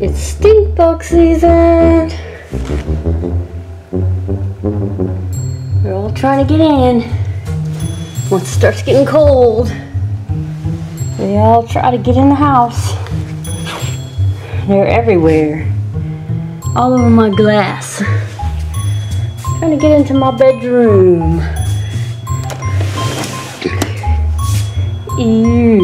It's stink bug season. We're all trying to get in. Once it starts getting cold, they all try to get in the house. They're everywhere. All over my glass. Trying to get into my bedroom. Ew.